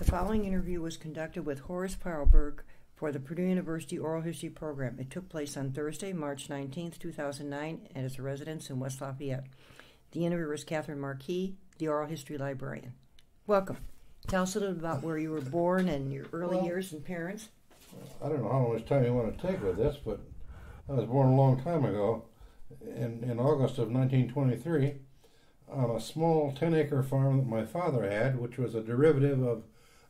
The following interview was conducted with Horace Paarlberg for the Purdue University Oral History Program. It took place on Thursday, March 19, 2009, at his residence in West Lafayette. The interviewer is Katherine Markee, the oral history librarian. Welcome. Tell us a little about where you were born and your early Well- years and parents. I don't know how much time you want to take with this, but I was born a long time ago, in, in August of 1923, on a small 10 acre farm that my father had, which was a derivative of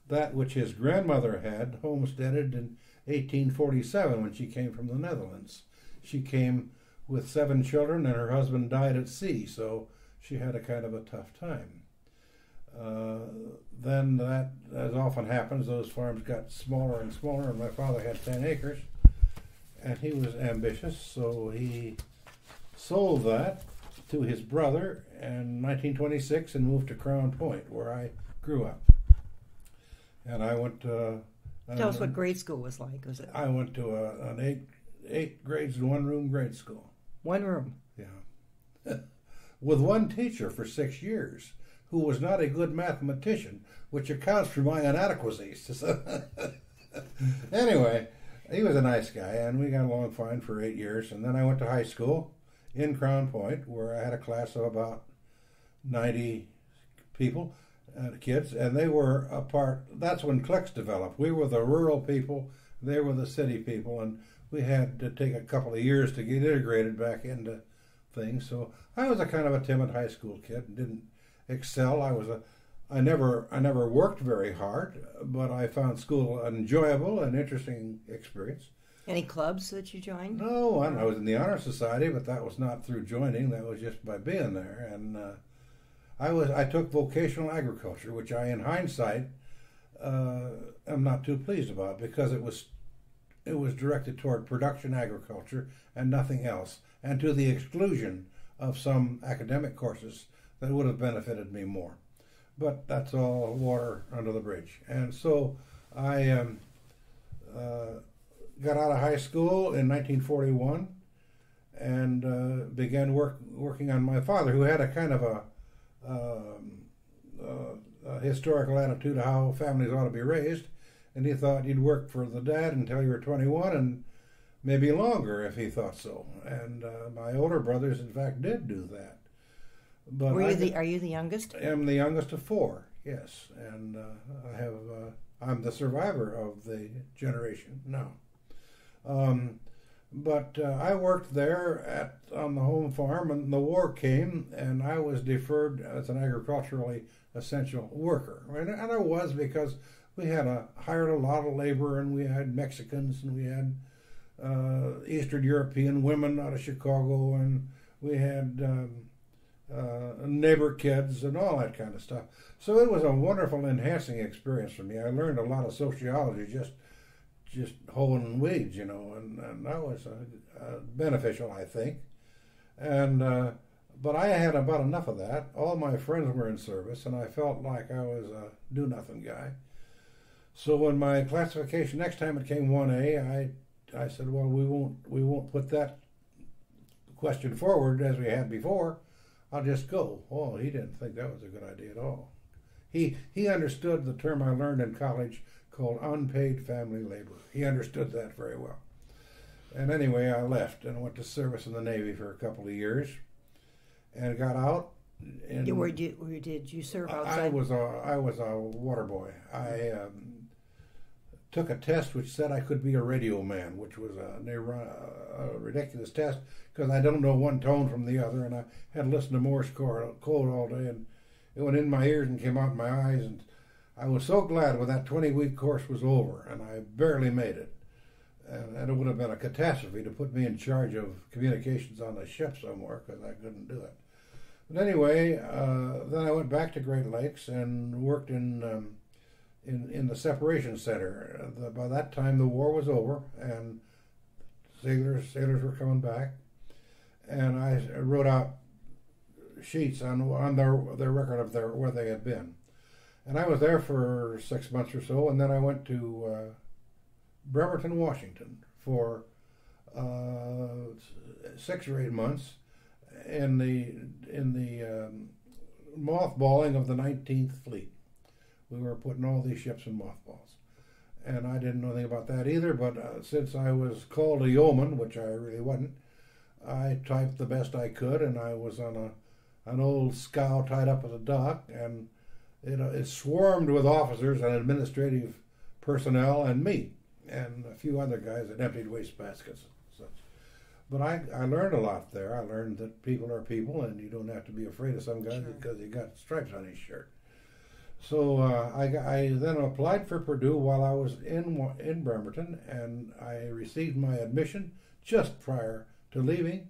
that which his grandmother had homesteaded in 1847 when she came from the Netherlands. She came with seven children, and her husband died at sea, so she had a kind of a tough time. Uh, then that, as often happens, those farms got smaller and smaller, and my father had 10 acres, and he was ambitious, so he sold that to his brother in 1926 and moved to Crown Point, where I grew up. And I went to. Tell us uh, what grade school was like. Was it I went to a, an eight eight grades in one room grade school. one room? Yeah. With one teacher for six years, who was not a good mathematician, which accounts for my inadequacies. anyway, he was a nice guy, and we got along fine for eight years. And then I went to high school in Crown Point, where I had a class of about 90 people, uh, kids, and they were a part. That's when cliques developed. We were the rural people, they were the city people, and we had to take a couple of years to get integrated back into things. So I was a kind of a timid high school kid and didn't excel. I was a I never I never worked very hard, but I found school an enjoyable and interesting experience. Any clubs that you joined? No, I, I was in the honor society, but that was not through joining. That was just by being there. And uh, I was I took vocational agriculture, which I, in hindsight, uh, am not too pleased about because it was it was directed toward production agriculture and nothing else, and to the exclusion of some academic courses that would have benefited me more. But that's all water under the bridge. And so I um, uh, got out of high school in 1941 and uh, began work working on my father, who had a kind of a, a historical attitude of how families ought to be raised, and he thought you'd work for the dad until you were 21 and maybe longer if he thought so. And uh, my older brothers, in fact, did do that. But Were I the? Are you the youngest? I am the youngest of four. Yes, and uh, I have. Uh, I'm the survivor of the generation now. Um, but uh, I worked there at on the home farm, and the war came, and I was deferred as an agriculturally essential worker, and, and I was because we had a, hired a lot of labor, and we had Mexicans, and we had uh, Eastern European women out of Chicago, and we had. Um, uh, neighbor kids and all that kind of stuff. So it was a wonderful, enhancing experience for me. I learned a lot of sociology just just hoeing weeds, you know, and, and that was uh, beneficial, I think. And uh, but I had about enough of that. All my friends were in service, and I felt like I was a do nothing guy. So when my classification next time it came one A, I I said, well, we won't we won't put that question forward as we had before. I'll just go. Well, he didn't think that was a good idea at all. He he understood the term I learned in college called unpaid family labor. He understood that very well. And anyway, I left and went to service in the Navy for a couple of years, and got out. And You, where did where did you serve I was a I was a water boy. I um, took a test which said I could be a radio man, which was a, a ridiculous test because I don't know one tone from the other, and I had to listen to Morse code all day, and it went in my ears and came out my eyes, and I was so glad when that 20 week course was over, and I barely made it. And, and it would have been a catastrophe to put me in charge of communications on a ship somewhere because I couldn't do it. But anyway, uh, then I went back to Great Lakes and worked in um, in in the separation center. The, by that time, the war was over, and sailors sailors were coming back, and I wrote out sheets on on their their record of their where they had been, and I was there for six months or so, and then I went to uh, Bremerton, Washington, for uh, six or eight months, in the in the um, mothballing of the 19th Fleet, we were putting all these ships in mothballs. And I didn't know anything about that either, but uh, since I was called a yeoman, which I really wasn't, I typed the best I could, and I was on a an old scow tied up at the dock, and it, uh, it swarmed with officers and administrative personnel and me and a few other guys that emptied waste baskets and such. But I, I learned a lot there. I learned that people are people, and you don't have to be afraid of some guy Sure. because he got stripes on his shirt. So uh, I, I then applied for Purdue while I was in in Bremerton, and I received my admission just prior to leaving.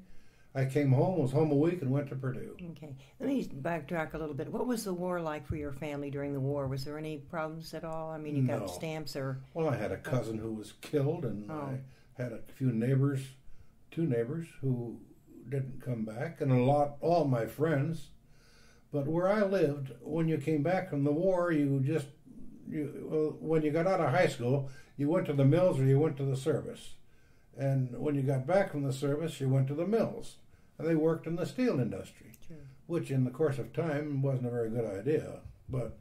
I came home, was home a week, and went to Purdue. Okay. Let me backtrack a little bit. What was the war like for your family during the war? Was there any problems at all? I mean, you No. got stamps or. Well, I had a cousin who was killed, and Oh. I had a few neighbors, two neighbors who didn't come back, and a lot, all my friends. But where I lived, when you came back from the war, you just, you well, when you got out of high school, you went to the mills or you went to the service, and when you got back from the service, you went to the mills, and they worked in the steel industry Sure. which in the course of time wasn't a very good idea. But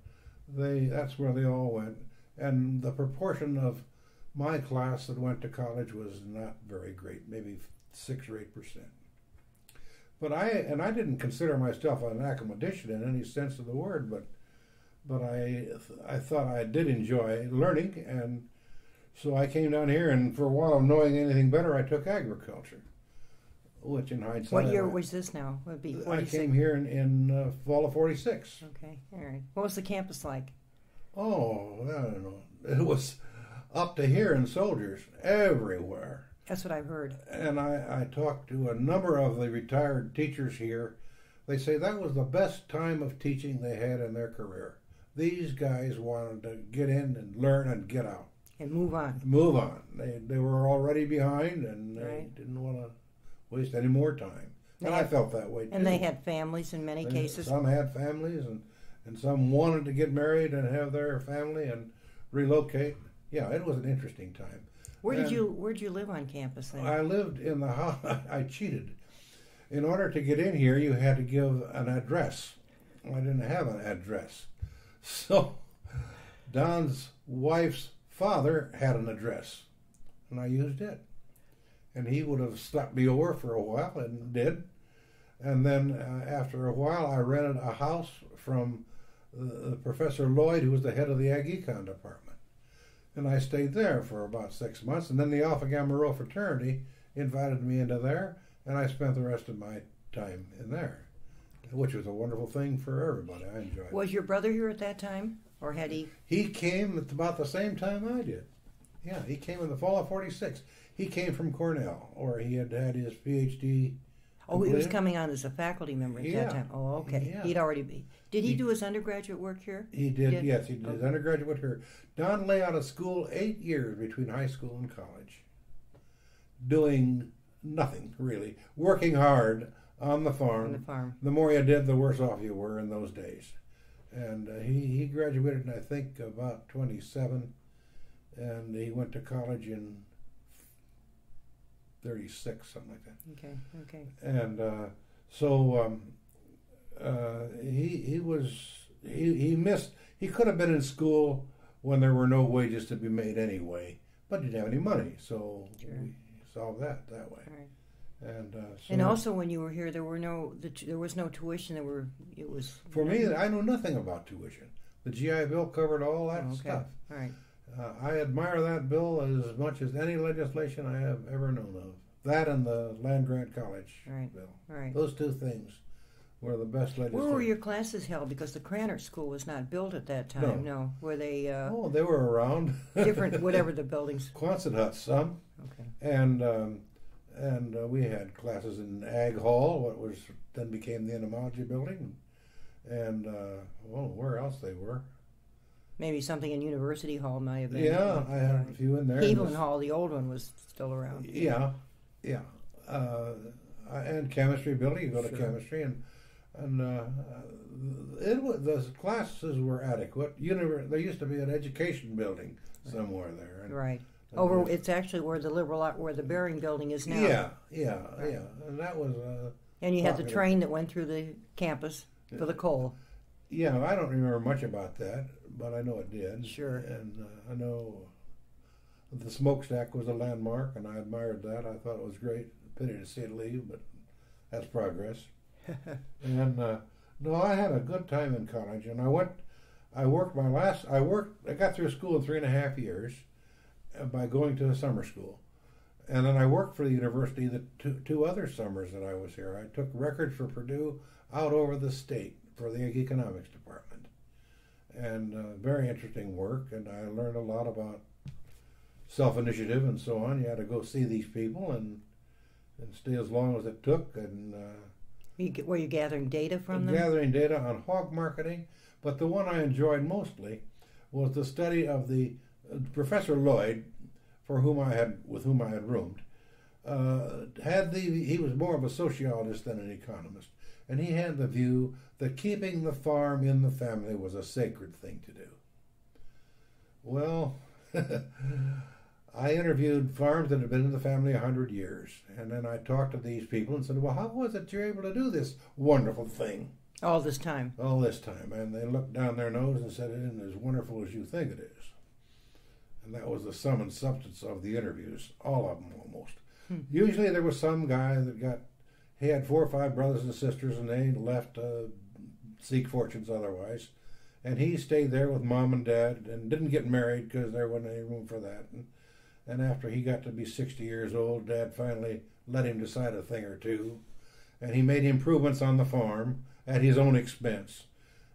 they that's where they all went, and the proportion of my class that went to college was not very great, maybe six or eight percent. But I and I didn't consider myself an academician in any sense of the word, but but I I thought I did enjoy learning, and so I came down here, and for a while, knowing anything better, I took agriculture, which in hindsight, What year I- was this now? Would be I came here in, in uh, fall of '46. Okay. All right. What was the campus like? Oh, I don't know. It was up to here in soldiers everywhere. That's what I've heard. And I, I talked to a number of the retired teachers here. They say that was the best time of teaching they had in their career. These guys wanted to get in and learn and get out, And move on. move on. They, they were already behind and they Right. didn't want to waste any more time. They and I felt that way too. And they had families in many They- cases. Some had families, and, and some wanted to get married and have their family and relocate. Yeah, it was an interesting time. Where did you Where did you live on campus then? I lived in the house. I cheated. In order to get in here, you had to give an address. I didn't have an address, so Don's wife's father had an address, and I used it. And he would have slept me over for a while, and did. And then uh, after a while, I rented a house from uh, Professor Lloyd, who was the head of the Ag Econ department. And I stayed there for about six months. And then the Alpha Gamma Rho fraternity invited me into there, and I spent the rest of my time in there, which was a wonderful thing for everybody. I enjoyed it. was your brother here at that time, or had he? He came at about the same time I did. Yeah, he came in the fall of 46. He came from Cornell, or he had had his PhD. Oh, he was coming on as a faculty member at Yeah. that time. Oh, okay. Yeah. He'd already be. Did he, He- do his undergraduate work here? He did, Did- yes, he did his undergraduate here. Don lay out of school eight years between high school and college, doing nothing really, working hard on the farm. On the farm. The more you did, the worse off you were in those days. And uh, he, he graduated, in, I think, about 27, and he went to college in 36, something like that. Okay. Okay. And uh, so um, uh, he he was he, he missed. He could have been in school when there were no wages to be made anyway, but didn't have any money, so Sure. we solved that that way. And uh, so And also, when you were here, there were no the, there was no tuition. There were it was for me, I knew nothing about tuition. The GI Bill covered all that Oh, okay. stuff. All right. Uh, I admire that bill as much as any legislation I have ever known of. That and the land grant college Right. bill. Right. Those two things were the best legislation. Where were your classes held? Because the Krannert School was not built at that time. No. Were they uh, Oh, they were around. different? Whatever the buildings. Quonset huts, some, Okay. and um, and uh, we had classes in Ag Hall, what was then became the entomology building, and uh, well, where else they were? Maybe something in University Hall might have been. Yeah, I had a few in there. Cleveland Hall, the old one, was still around. Yeah, yeah, uh, and chemistry building. You go to chemistry, and and uh, it was, the classes were adequate. Univer- there used to be an education building somewhere there. And, Right. Over, it's actually where the liberal, art- where the Beering building is now. Yeah, yeah, Right. yeah, and that was uh, And you had the Popular. train that went through the campus for the coal. Yeah, I don't remember much about that, but I know it did. Sure. And uh, I know the smokestack was a landmark, and I admired that. I thought it was great. Pity to see it leave, but that's progress. and uh, no, I had a good time in college, and I went. I worked my last. I worked. I got through school in three and a half years by going to a summer school, and then I worked for the university the two, two other summers that I was here. I took records for Purdue out over the state for the economics department, and uh, very interesting work. And I learned a lot about self initiative and so on. You had to go see these people and and stay as long as it took. And uh, you, were you gathering data from them? Gathering data on hog marketing, but the one I enjoyed mostly was the study of the Professor Lloyd, for whom I had with whom I had roomed. Uh, had the he was more of a sociologist than an economist, and he had the view that keeping the farm in the family was a sacred thing to do. Well, I interviewed farms that had been in the family a hundred years, and then I talked to these people and said, "Well, how was it you're able to do this wonderful thing all this time?" All this time, and they looked down their nose and said, "It isn't as wonderful as you think it is." And that was the sum and substance of the interviews, all of them almost. Hmm. Usually, there was some guy that got he had four or five brothers and sisters, and they left uh, seek fortunes otherwise. And he stayed there with mom and dad and didn't get married because there wasn't any room for that. And and after he got to be 60 years old, Dad finally let him decide a thing or two. And he made improvements on the farm at his own expense.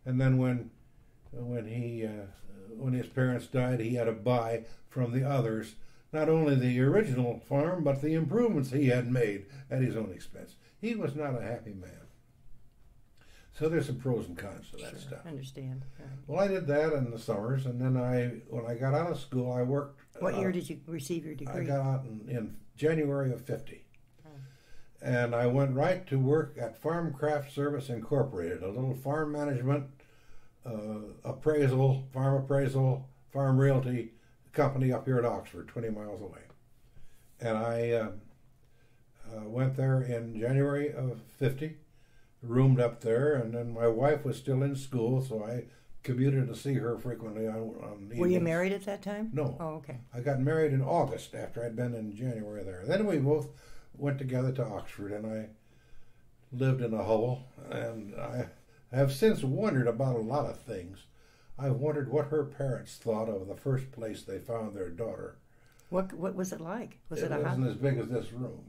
And then when when he uh, when his parents died, he had to buy from the others not only the original farm but the improvements he had made at his own expense. He was not a happy man. So there's some pros and cons to that sure, stuff. I understand. Right. Well, I did that in the summers, and then I, when I got out of school, I worked. What uh, year did you receive your degree? I got out in, in January of '50, oh. and I went right to work at Farm Craft Service Incorporated, a little farm management, appraisal, farm appraisal, farm realty company up here at Oxford, 20 miles away. And I uh, uh went there in January of '50 roomed up there, and then my wife was still in school, so I commuted to see her frequently on, on Were you married at that time? No. Oh, okay. I got married in August after I'd been in January there. Then we both went together to Oxford, and I lived in a hovel, and I have since wondered about a lot of things. I have wondered what her parents thought of the first place they found their daughter. What What was it like? Was it, it a wasn't as big as this room.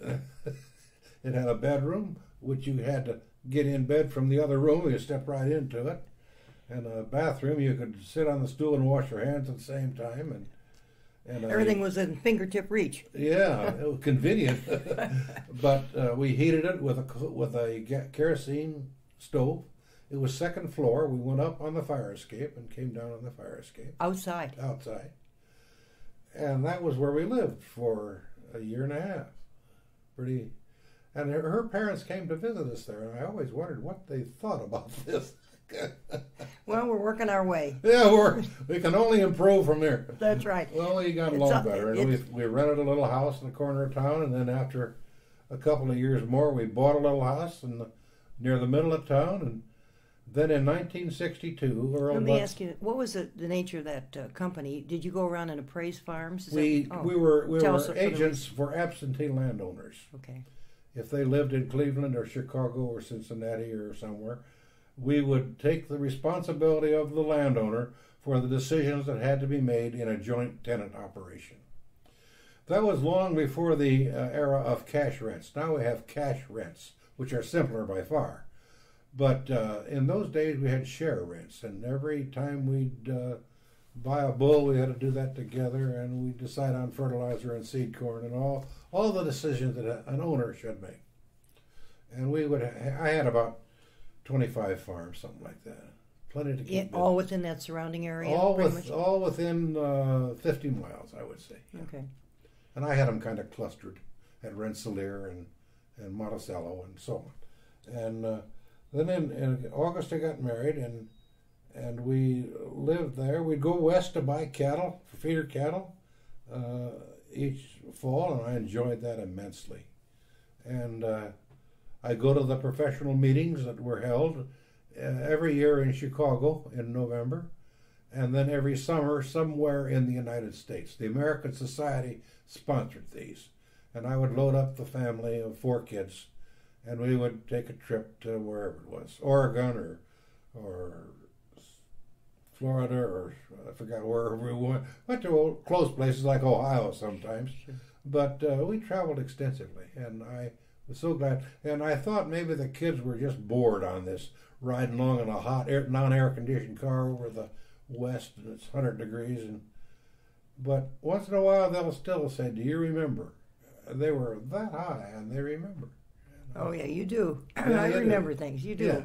it had a bedroom, which you had to get in bed from the other room. You step right into it. And a bathroom, you could sit on the stool and wash your hands at the same time. And and everything was in fingertip reach. Yeah, it was convenient. but uh, we heated it with a with a kerosene stove. It was second floor. We went up on the fire escape and came down on the fire escape. Outside. Outside. And that was where we lived for a year and a half. Pretty and her, her parents came to visit us there, and I always wondered what they thought about this. Well, we're working our way. Yeah, we're we can only improve from here. That's right. Well, we got along better, and we we rented a little house in the corner of town, and then after a couple of years more, we bought a little house in the, near the middle of town, and then in 1962, Earl Let me ask you, what was the, the nature of that uh, company? Did you go around and appraise farms? Is we that, oh, we were we were agents for absentee landowners. Okay if they lived in Cleveland or Chicago or Cincinnati or somewhere, we would take the responsibility of the landowner for the decisions that had to be made in a joint tenant operation. That was long before the uh, era of cash rents. Now we have cash rents, which are simpler by far. But uh, in those days, we had share rents, and every time we'd uh, buy a bull, we had to do that together, and we decide on fertilizer and seed corn and all all the decisions that an owner should make. And we would, I had about 25 farms, something like that. Plenty to keep. Yeah, all within that surrounding area? All, with, all within uh, 50 miles, I would say. Yeah. Okay. And I had them kind of clustered at Rensselaer and, and Monticello and so on. And uh, then in, in August, I got married and and we lived there. We'd go west to buy cattle, feeder cattle. Uh, each fall, and I enjoyed that immensely. And uh, I go to the professional meetings that were held, uh, every year in Chicago in November, and then every summer somewhere in the United States. The American Society sponsored these, and I would load up the family of four kids, and we would take a trip to wherever it was, Oregon or or Florida or I forgot wherever we went. Went to close places like Ohio sometimes, but uh, we traveled extensively, and I was so glad. And I thought maybe the kids were just bored on this riding along in a hot, air, non-air conditioned car over the west, and it's hundred degrees. And but once in a while they'll still say, "Do you remember?" They were that high, and they remember. Oh yeah, you do. Yeah, I you do. remember things. You do. Yeah.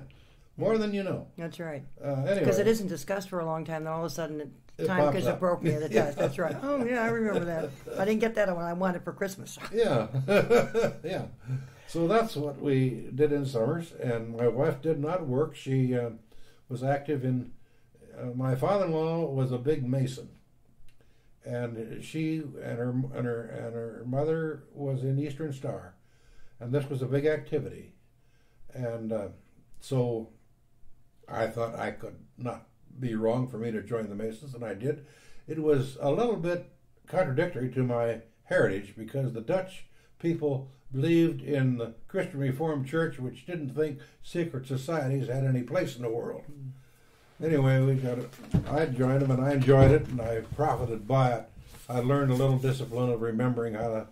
More than you know. That's right. Uh, anyway, Because it isn't discussed for a long time, then all of a sudden it, It time pops gets up. appropriate. It does. That's right. Oh yeah, I remember that. I didn't get that when I wanted for Christmas. Yeah, yeah. So that's what we did in summers, and my wife did not work. She uh, was active in. Uh, my father-in-law was a big mason, and she and her and her and her mother was in Eastern Star, and this was a big activity, and uh, so I thought I could not be wrong for me to join the Masons, and I did. It was a little bit contradictory to my heritage because the Dutch people believed in the Christian Reformed Church, which didn't think secret societies had any place in the world. Anyway, we got it. I joined them, and I enjoyed it, and I profited by it. I learned a little discipline of remembering how to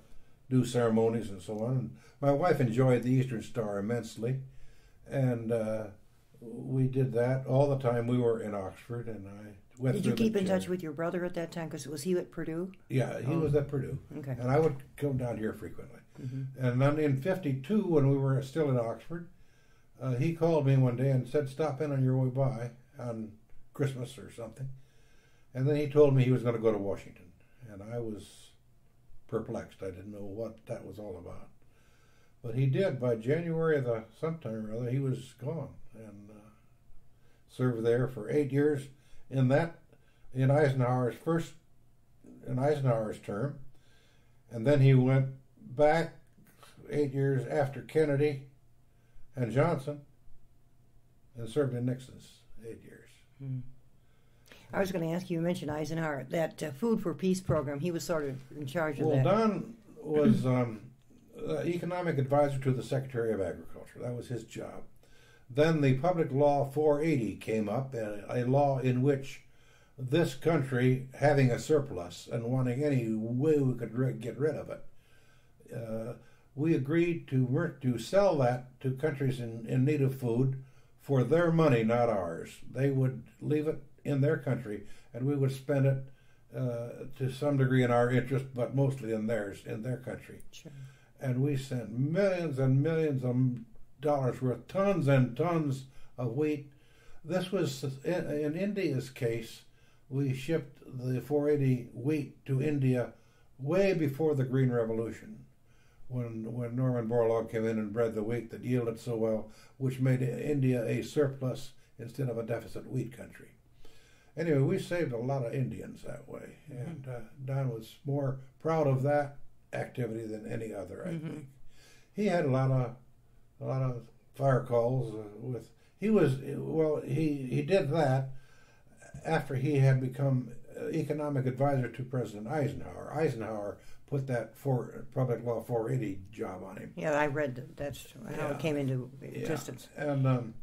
do ceremonies and so on. And my wife enjoyed the Eastern Star immensely, and uh, we did that all the time. We were in Oxford, and I went. Did you keep in touch with your brother at that time? Because was he at Purdue? Yeah, he Oh. was at Purdue, Okay. and I would come down here frequently. Hmm And then in '52, when we were still in Oxford, uh, he called me one day and said, "Stop in on your way by on Christmas or something." And then he told me he was going to go to Washington, and I was perplexed. I didn't know what that was all about. But he did. By January of the sometime or other, he was gone and uh, served there for eight years. In that, in Eisenhower's first, in Eisenhower's term, and then he went back eight years after Kennedy and Johnson, and served in Nixon's eight years. Hmm. I was going to ask you. You mentioned Eisenhower. That uh, Food for Peace program. He was sort of in charge of Well, that. Well, Don was um, uh, economic advisor to the Secretary of Agriculture. That was his job. Then the Public Law 480 came up, a, a law in which this country, having a surplus and wanting any way we could ri- get rid of it, uh, we agreed to to sell that to countries in, in need of food for their money, not ours. They would leave it in their country, and we would spend it uh, to some degree in our interest, but mostly in theirs, in their country. Sure. And we sent millions and millions of dollars worth, tons and tons of wheat. This was in, in India's case. We shipped the 480 wheat to India way before the Green Revolution, when when Norman Borlaug came in and bred the wheat that yielded so well, which made India a surplus instead of a deficit wheat country. Anyway, we saved a lot of Indians that way, and uh, Don was more proud of that activity than any other. I Mhm. think he had a lot of a lot of fire calls uh, with. He was well. He he did that after he had become uh, economic advisor to President Eisenhower. Eisenhower put that for public law 480 job on him. Yeah, I read that. That's how Yeah. it came into Yeah. existence. And um,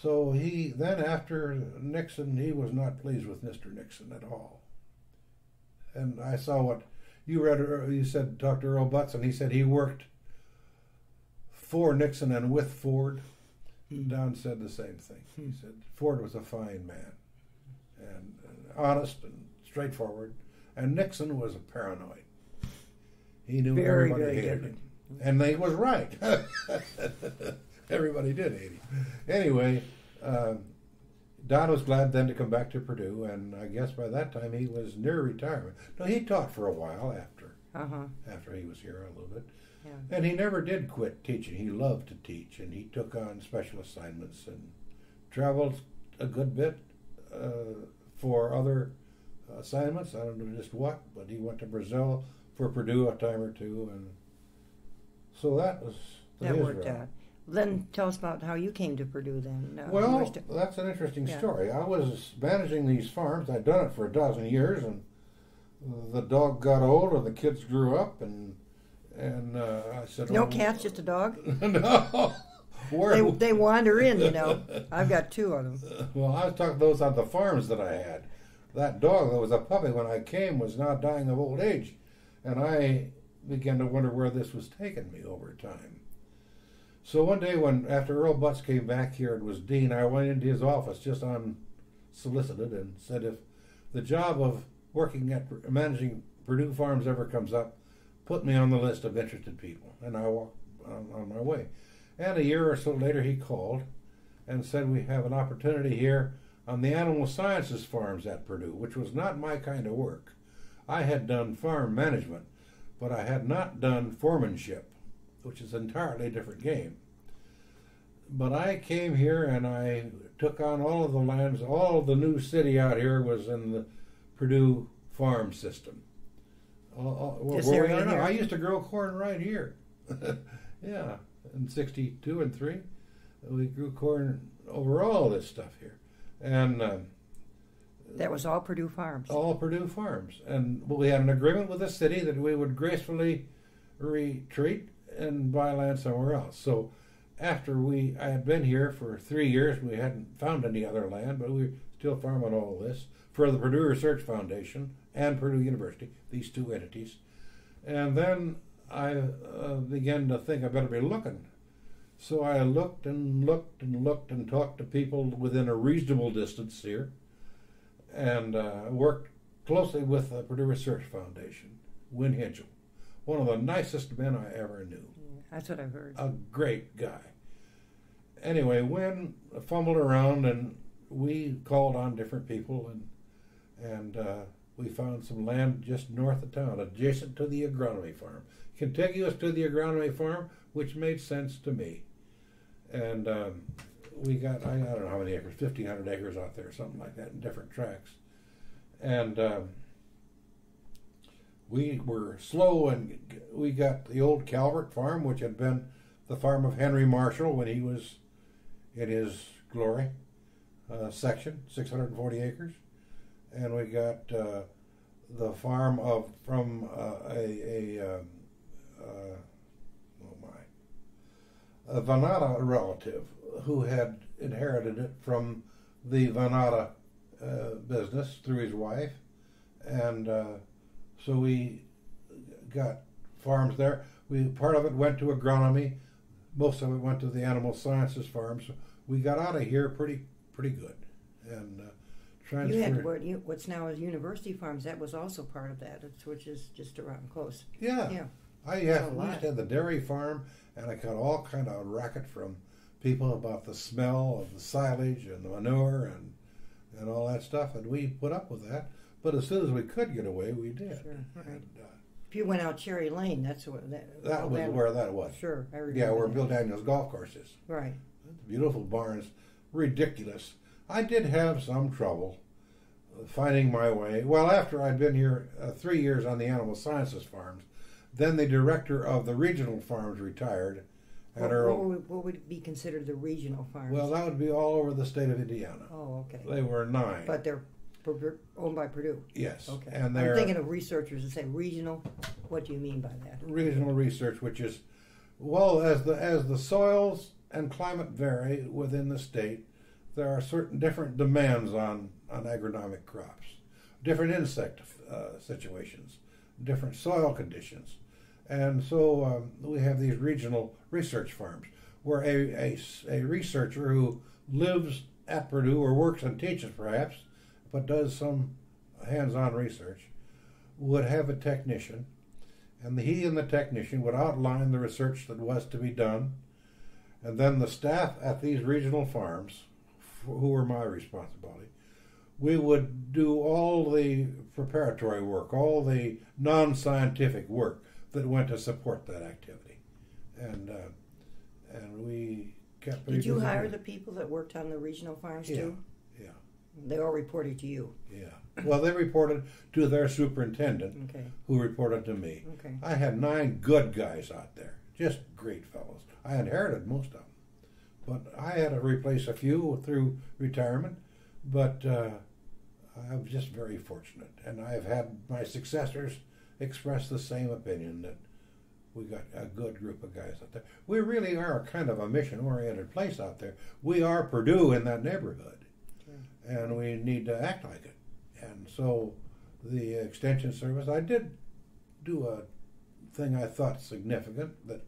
so he then after Nixon, he was not pleased with Mr. Nixon at all. And I saw what you read. uh, You said talked to Earl Butz, and he said he worked for Nixon and with Ford. Don said the same thing. He said Ford was a fine man, and uh, honest and straightforward, and Nixon was a paranoid. He knew Very, everybody very hated him, and he was right. everybody did hate him. Anyway, um, Don was glad then to come back to Purdue, and I guess by that time he was near retirement. No, he taught for a while after Uh huh. after he was here a little bit. Yeah. And he never did quit teaching. He loved to teach, and he took on special assignments and traveled a good bit uh, for other assignments. I don't know just what, but he went to Brazil for Purdue a time or two, and so that was the That worked route. out. then tell us about how you came to Purdue. Then, uh, Well, University- that's an interesting Yeah. story. I was managing these farms. I'd done it for a dozen years, and the dog got old, and the kids grew up, and and uh, I said, no well, cats, just a dog. no. Where? They they wander in, you know. I've got two of them. well, I was talking those on the farms that I had. That dog that was a puppy when I came was now dying of old age, and I began to wonder where this was taking me over time. So one day, when after Earl Butz came back here and was dean, I went into his office just unsolicited and said, if the job of working at managing Purdue Farms ever comes up, put me on the list of interested people, and I walked on, on my way. And a year or so later, he called and said, We have an opportunity here on the animal sciences farms at Purdue, which was not my kind of work. I had done farm management, but I had not done foremanship, which is an entirely different game. But I came here and I took on all of the lands. All of the new city out here was in the Purdue farm system. All- all- well, This where we area are now. here? I used to grow corn right here. yeah, in '62 and '3, we grew corn over all this stuff here, and. Um, That was all Purdue Farms. all Purdue farms. And we had an agreement with the city that we would gracefully retreat and buy land somewhere else. So after we I had been here for three years, we hadn't found any other land, but we were still farming all this for the Purdue Research Foundation and Purdue University, these two entities. And then I uh, began to think I better be looking. So I looked and looked and looked and talked to people within a reasonable distance here and uh, worked closely with the Purdue Research Foundation, Win Hinchell, one of the nicest men I ever knew. That's what I've heard. A great guy. Anyway, Win fumbled around and we called on different people and and uh, we found some land just north of town, adjacent to the agronomy farm, contiguous to the agronomy farm, which made sense to me. And um, we got I, don't know how many acres, fifteen hundred acres out there, something like that, in different tracks, And um, we were slow, and we got the old Calvert farm, which had been the farm of Henry Marshall when he was in his glory uh, section, six hundred and forty acres, and we got uh, the farm of from uh, a, a um, uh, a Vanata relative who had inherited it from the Vanata uh, business through his wife, and uh, so we got farms there. We part of it went to agronomy, most of it went to the animal sciences farms. We got out of here pretty pretty good, and uh, transferred. You had what you, what's now University Farms. That was also part of that, which is just around close. yeah, Yeah. I have, we used to have the dairy farm, and I got all kind of racket from people about the smell of the silage and the manure and and all that stuff, and we put up with that. But as soon as we could get away, we did. Sure, right. And, uh, If you went out Cherry Lane, that's what that. that was where that was. Sure, I remember. Yeah, where that. Bill Daniels Golf Course is. Right. Beautiful barns, ridiculous. I did have some trouble finding my way. Well, after I'd been here uh, three years on the animal sciences farms, then the director of the regional farms retired, and What, Earl. what, would, what would be considered the regional farms? Well, that would be all over the state of Indiana. oh, okay. They were nine. But they're owned by Purdue. yes, Okay. and I'm they're thinking of researchers that say regional. What do you mean by that? regional research, which is well as the as the soils and climate vary within the state, there are certain different demands on on agronomic crops, different insect uh, situations, different soil conditions, and so um, we have these regional research farms where a a researcher who lives at Purdue or works and teaches perhaps, but does some hands-on research, would have a technician. And he and the technician would outline the research that was to be done, and then the staff at these regional farms, who were my responsibility, we would do all the preparatory work, all the non-scientific work that went to support that activity, and uh, and we kept. Did you hire the people that worked on the regional farms Yeah, too? yeah, They all reported to you. yeah. Well, they reported to their superintendent, Okay. who reported to me. Okay. I had nine good guys out there, just great fellows. I inherited most of them. but I had to replace a few through retirement. But uh, I'm just very fortunate, and I've had my successors express the same opinion that we got a good group of guys out there. We really are kind of a mission-oriented place out there. We are Purdue in that neighborhood, and we need to act like it. And so, the extension service, I did do a thing I thought significant. That,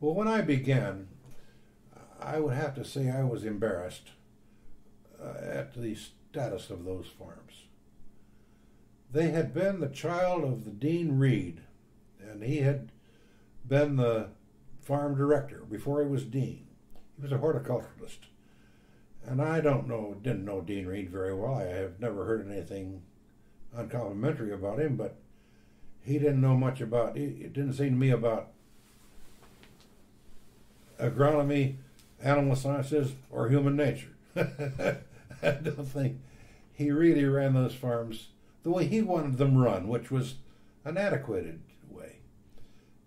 well, when I began, I would have to say I was embarrassed uh, at the status of those farms. They had been the child of the Dean Reed, and he had been the farm director before he was dean. He was a horticulturalist. And I don't know, didn't know Dean Reed very well. I have never heard anything uncomplimentary about him, but he didn't know much about, it didn't seem to me about agronomy, animal sciences, or human nature. I don't think he really ran those farms the way he wanted them run, which was an adequate way.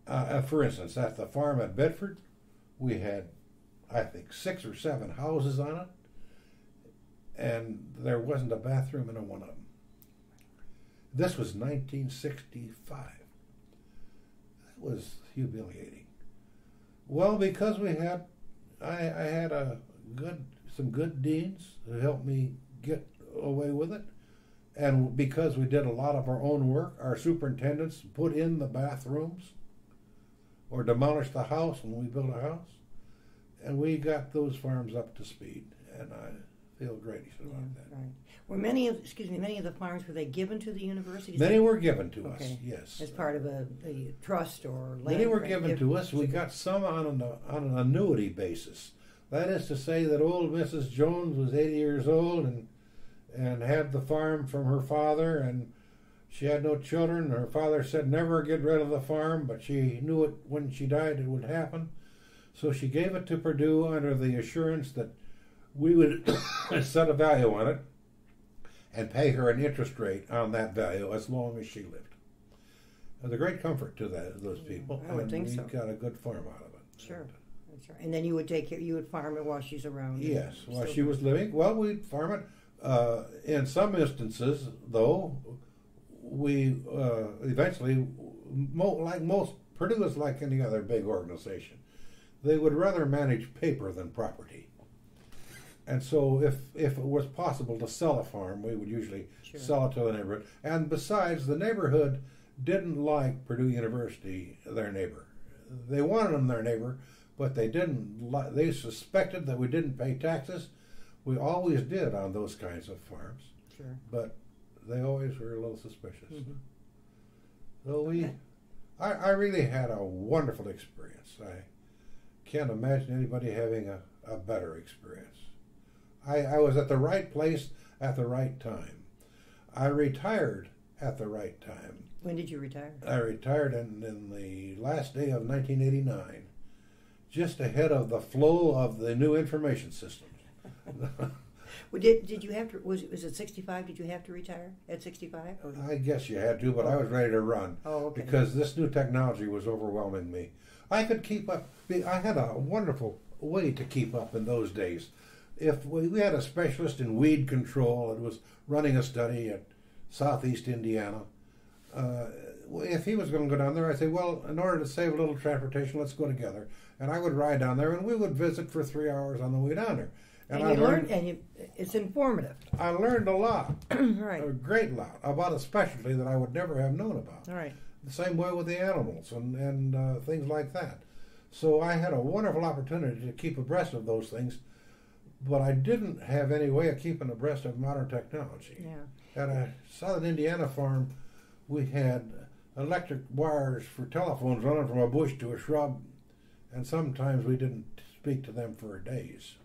Uh, uh, for instance, at the farm at Bedford, we had, I think, six or seven houses on it, and there wasn't a bathroom in a one of them. This was 1965. That was humiliating. Well, because we had, I, I had a good, some good deans who helped me get away with it, and because we did a lot of our own work, our superintendents put in the bathrooms, or demolished the house when we built a house, and we got those farms up to speed, and I feel great Yeah, about that. right. Were many of, excuse me, many of the farms were they given to the university? Many were given to us, yes. as part of a, a trust or land. Many were given to us. We got some on an, on an annuity basis. That is to say that old Mrs. Jones was 80 years old and and had the farm from her father, and she had no children. Her father said never get rid of the farm, but she knew it when she died it would happen. So she gave it to Purdue under the assurance that we would set a value on it and pay her an interest rate on that value as long as she lived. It was a great comfort to that, those people. I would and think we so. got a good farm out of it. Sure. That's right. And then you would take care, you would farm it while she's around. and Yes, while she was living, well, we'd farm it. Uh, in some instances, though, we uh, eventually, mo- like most, Purdue is like any other big organization. They would rather manage paper than property. And so, if, if it was possible to sell a farm, we would usually Sure. sell it to the neighborhood. And besides, the neighborhood didn't like Purdue University, their neighbor. They wanted them their neighbor, but they didn't. Li- they suspected that we didn't pay taxes. We always did on those kinds of farms, Sure. but they always were a little suspicious. Mhm. So we, I, I really had a wonderful experience. I can't imagine anybody having a, a better experience. I, I was at the right place at the right time. I retired at the right time. When did you retire? I retired in, in the last day of 1989, just ahead of the flow of the new information systems. Well, did, did you have to, was, was it 65? Did you have to retire at 65? I guess you had to, but I was ready to run oh, okay. because this new technology was overwhelming me. I could keep up. I had a wonderful way to keep up in those days. If we, we had a specialist in weed control and was running a study at Southeast Indiana, uh, if he was going to go down there, I'd say, well, in order to save a little transportation, let's go together. And I would ride down there, and we would visit for three hours on the way down there. And, I you learned, and you, it's informative. I learned a lot, right. a great lot, about a specialty that I would never have known about. All right. The same way with the animals and, and uh, things like that. So I had a wonderful opportunity to keep abreast of those things, but I didn't have any way of keeping abreast of modern technology. Yeah. At a southern Indiana farm, we had electric wires for telephones running from a bush to a shrub, and sometimes we didn't speak to them for days.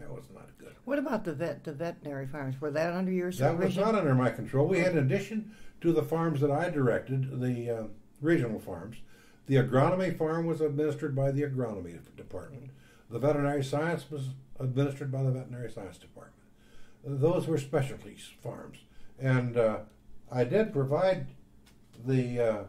That was not good. What about the vet, the veterinary farms? Were that under your supervision? That was not under my control. We had, in addition to the farms that I directed, the uh, regional farms, the agronomy farm was administered by the agronomy department. The veterinary science was administered by the veterinary science department. Those were specialties farms, and uh, I did provide the uh,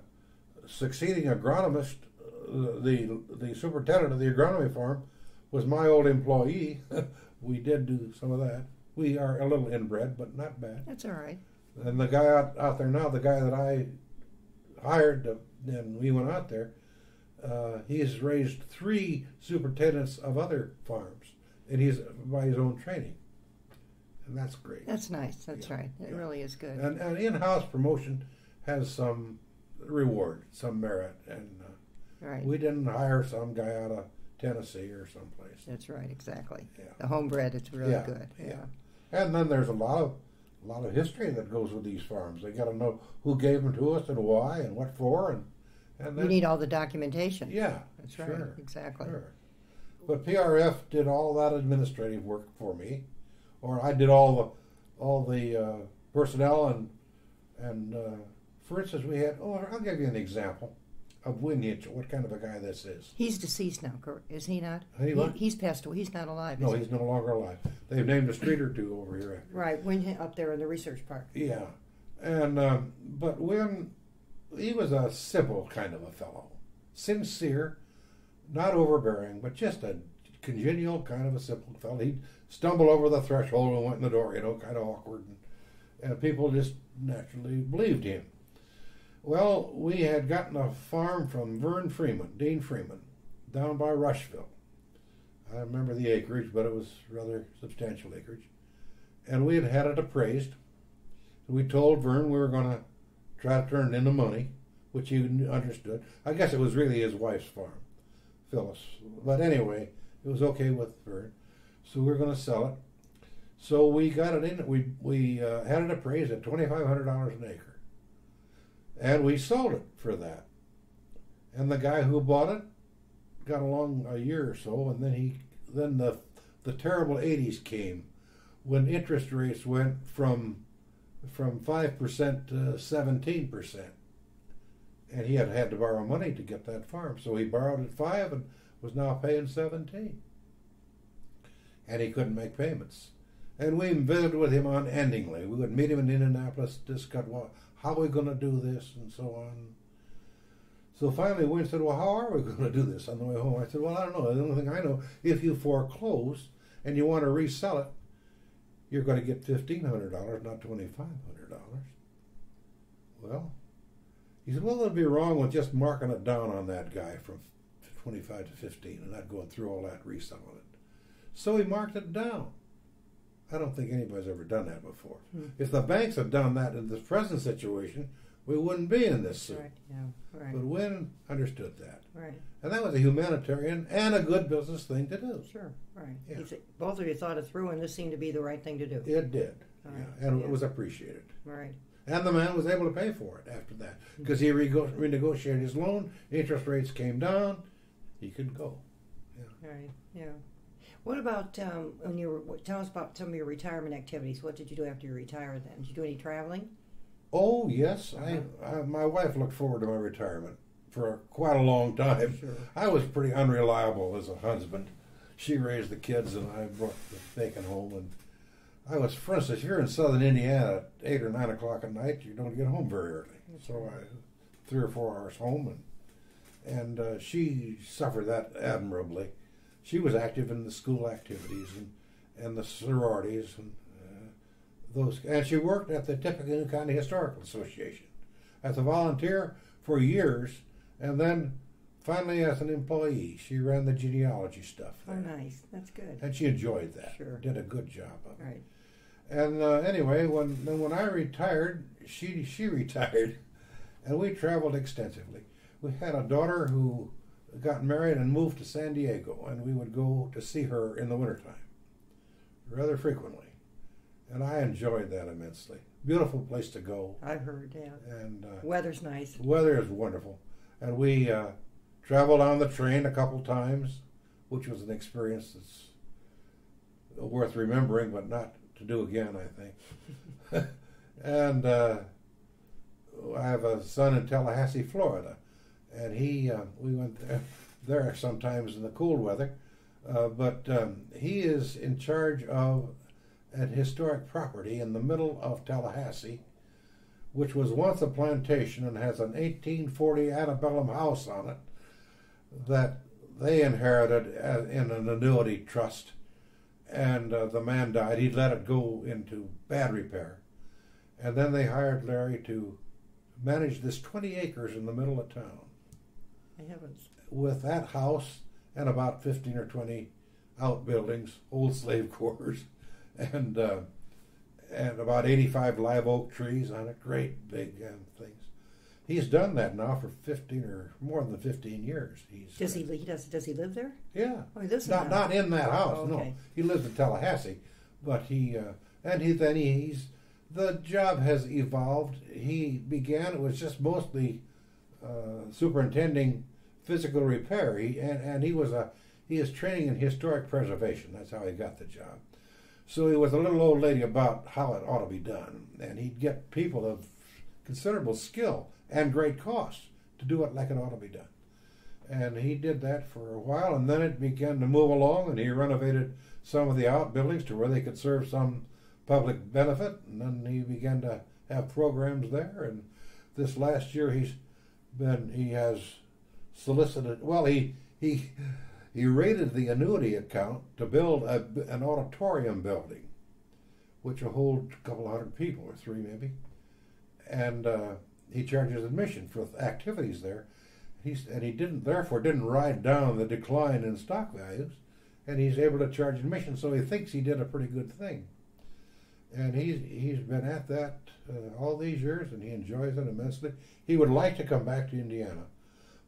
succeeding agronomist, uh, the the superintendent of the agronomy farm, was my old employee. we did do some of that. We are a little inbred, but not bad. That's all right. And the guy out, out there now, the guy that I hired, to, and we went out there, uh, he's raised three superintendents of other farms, and he's by his own training, and that's great. That's nice. That's Yeah, right. It yeah. really is good. And, and in-house promotion has some reward, some merit, and uh, right. we didn't hire some guy out of Tennessee or someplace. That's right. Exactly. Yeah. The homebred. It's really Yeah, good. yeah. Yeah. And then there's a lot of a lot of history that goes with these farms. They got to know who gave them to us and why and what for, and and You need all the documentation. yeah, That's right. sure, Exactly. sure. But PRF did all that administrative work for me, or I did all the all the uh, personnel and and uh, for instance, we had. Oh, I'll give you an example of Hentschel. What kind of a guy this is? He's deceased now, is he not? He what? he's passed away. He's not alive. No, he? he's no longer alive. They've named a street or two over here. Right, when up there in the research park. Yeah, and um, but when he was a simple kind of a fellow, sincere, not overbearing, but just a congenial kind of a simple fellow. He'd stumble over the threshold and went in the door, you know, kind of awkward, and, and people just naturally believed him. Well, we had gotten a farm from Vern Freeman, Dean Freeman, down by Rushville. I remember the acreage, but it was rather substantial acreage. And we had had it appraised. We told Vern we were going to try to turn it into money, which he understood. I guess it was really his wife's farm, Phyllis. But anyway, it was okay with Vern. So we were going to sell it. So we got it in. We we uh, had it appraised at twenty five hundred dollars an acre, and we sold it for that. And the guy who bought it got along a year or so, and then he then the the terrible eighties came, when interest rates went from from five percent to seventeen percent, and he had had to borrow money to get that farm, so he borrowed at five and was now paying seventeen, and he couldn't make payments. And we visited with him unendingly. We would meet him in Indianapolis, discuss well, how are we going to do this and so on. So finally, Wayne said, "Well, how are we going to do this on the way home?" I said, "Well, I don't know. The only thing I know, if you foreclose and you want to resell it, you're going to get fifteen hundred dollars, not twenty five hundred dollars." Well, he said, "Well, it'd be wrong with just marking it down on that guy from twenty five to fifteen and not going through all that reselling it." So he marked it down. I don't think anybody's ever done that before. Hmm. If the banks had done that in this present situation, we wouldn't be in this suit. Right, yeah, right, But Win understood that. right. And that was a humanitarian and a good business thing to do. Sure, right. Yeah. Both of you thought it through, and this seemed to be the right thing to do. It did. Yeah, and yeah. it was appreciated. Right, And the man was able to pay for it after that because he rego- renegotiated his loan, interest rates came down, he could go. right, yeah. What about um, when you were? Tell us about some of your retirement activities. What did you do after you retired? Then did you do any traveling? Oh, yes. I, I My wife looked forward to my retirement for quite a long time. Sure. I was pretty unreliable as a husband. She raised the kids, and I brought the bacon home. And I was, for instance, if you're in southern Indiana at eight or nine o'clock at night, you don't get home very early. So I, three or four hours home, and and uh, she suffered that admirably. She was active in the school activities and and the sororities and uh, those, and she worked at the Tippecanoe County Historical Association as a volunteer for years, and then finally as an employee. She ran the genealogy stuff There. Oh, nice. That's good. and she enjoyed that. Sure. Did a good job of it. Right. And uh, anyway, when then when I retired, she she retired, and we traveled extensively. We had a daughter who got married and moved to San Diego, and we would go to see her in the wintertime rather frequently, and I enjoyed that immensely. Beautiful place to go, I've heard. Yeah. and uh, Weather's nice. weather is wonderful, and we uh, traveled on the train a couple times, which was an experience that's worth remembering, but not to do again. I think. and uh, I have a son in Tallahassee, Florida, and he uh, we went there, there sometimes in the cool weather, uh, but um, he is in charge of an historic property in the middle of Tallahassee which was once a plantation and has an 1840 antebellum house on it that they inherited uh, in an annuity trust, and uh, the man died. He'd let it go into bad repair, and then they hired Larry to manage this 20 acres in the middle of town. I haven't. With that house and about 15 or 20 outbuildings, old slave quarters, and uh, and about 85 live oak trees on it. Great big um, things. He's done that now for 15 or more than 15 years. He's Does he? He does. Does he live there? Yeah. Oh, he lives in Not that not in that house. Oh, No, he lives in Tallahassee, but he uh, and he then he, he's the job has evolved. He began it was just mostly uh, superintending physical repair. He and, and he was a he is training in historic preservation. That's how he got the job. So he was a little old lady about how it ought to be done, and he'd get people of considerable skill and great cost to do it like it ought to be done. And he did that for a while, and then it began to move along, and he renovated some of the outbuildings to where they could serve some public benefit, and then he began to have programs there. And this last year, he's been he has solicited. Well, he he he raided the annuity account to build a, an auditorium building, which will hold a couple hundred people or three maybe, and uh, he charges admission for activities there. He's and he didn't therefore didn't ride down the decline in stock values, and he's able to charge admission. So he thinks he did a pretty good thing, and he's he's been at that uh, all these years, and he enjoys it immensely. He would like to come back to Indiana.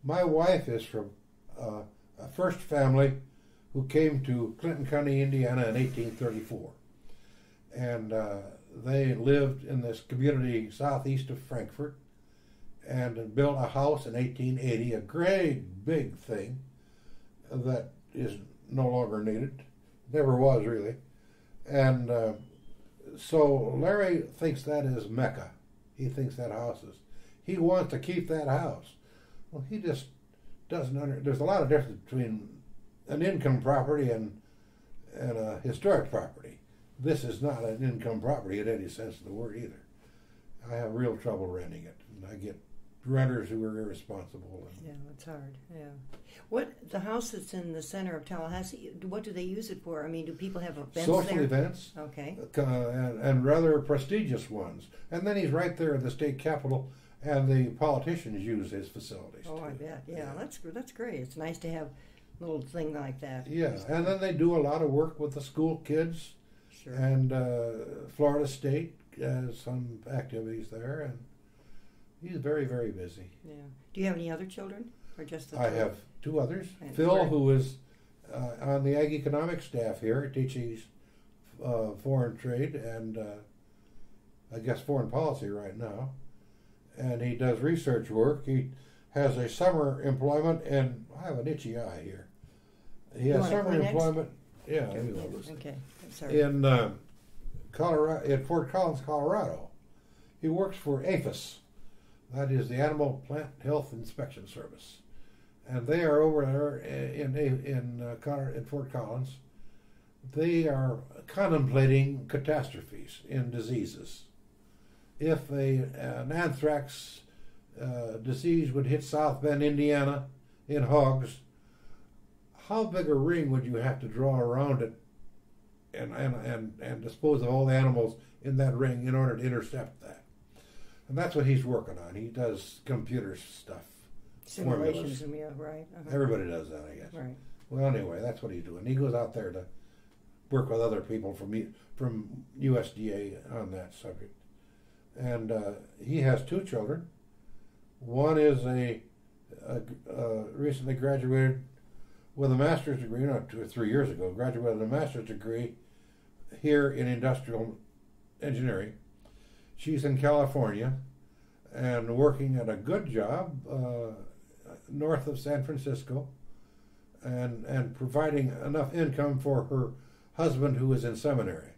My wife is from uh, a first family who came to Clinton County, Indiana in 1834. And uh, they lived in this community southeast of Frankfort and built a house in 1880, a great big thing that is no longer needed, never was really. And uh, so Larry thinks that is Mecca. He thinks that house is. He wants to keep that house. Well, he just doesn't under. There's a lot of difference between an income property and and a historic property. This is not an income property in any sense of the word either. I have real trouble renting it, and I get renters who are irresponsible. Yeah, it's hard. Yeah. What the house that's in the center of Tallahassee? What do they use it for? I mean, do people have events social there? events Okay. uh, and, and rather prestigious ones. And then he's right there in the state capitol, and the politicians use his facilities. Oh, I too. bet. Yeah, that's that's great. It's nice to have a little thing like that. Yeah, and then they do a lot of work with the school kids. Sure. and uh, Florida State has some activities there, and he's very, very busy. yeah. Do you have any other children, or just the? I two? have two others. And Phil, where- who is uh, on the ag economic staff here, teaches uh, foreign trade and uh, I guess foreign policy right now, and he does research work. He has a summer employment, and I have an itchy eye here. He You has a summer employment. Yeah, maybe I'll. Okay. Sorry. in uh, Colorado, in Fort Collins, Colorado. He works for APHIS, that is the Animal Plant Health Inspection Service, and they are over there in in in, uh, Col- in Fort Collins. They are contemplating catastrophes in diseases. If a, an anthrax uh, disease would hit South Bend, Indiana, in hogs, how big a ring would you have to draw around it and, and, and, and dispose of all the animals in that ring in order to intercept that. And that's what he's working on. He does computer stuff. Simulations. formulas. Yeah. Right. uh-huh. Everybody does that, I guess. Right. Well, anyway, that's what he's doing. He goes out there to work with other people from from USDA on that subject. And uh, he has two children. One is a, a, uh recently graduated with a master's degree, not two or three years ago, graduated with a master's degree here in industrial engineering. She's in California and working at a good job uh, north of San Francisco and, and providing enough income for her husband who is in seminary.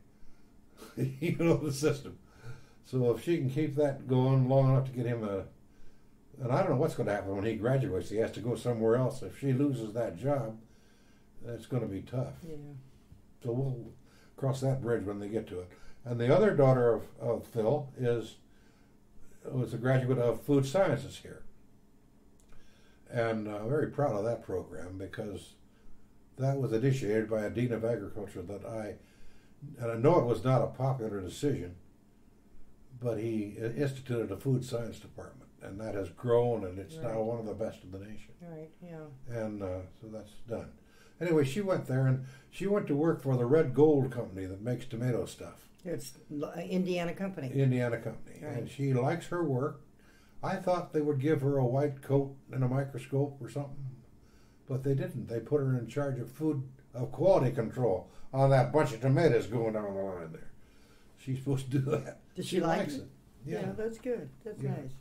you know the system. So if she can keep that going long enough to get him a and I don't know what's going to happen when he graduates. He has to go somewhere else. If she loses that job, that's going to be tough. Yeah. So we'll cross that bridge when they get to it. And the other daughter of, of Phil is was a graduate of food sciences here. and uh, very proud of that program because that was initiated by a dean of agriculture that I, and I know it was not a popular decision, but he instituted a food science department, and that has grown, and it's now one of the best in the nation. Right. Yeah. And uh, so that's done. Anyway, she went there, and she went to work for the Red Gold Company that makes tomato stuff. It's Indiana company. Indiana company, Right. and she likes her work. I thought they would give her a white coat and a microscope or something, but they didn't. They put her in charge of food of quality control on that bunch of tomatoes going down the line there. She's supposed to do that. Does she like likes it? it. Yeah. Yeah. that's good. That's Yeah. nice.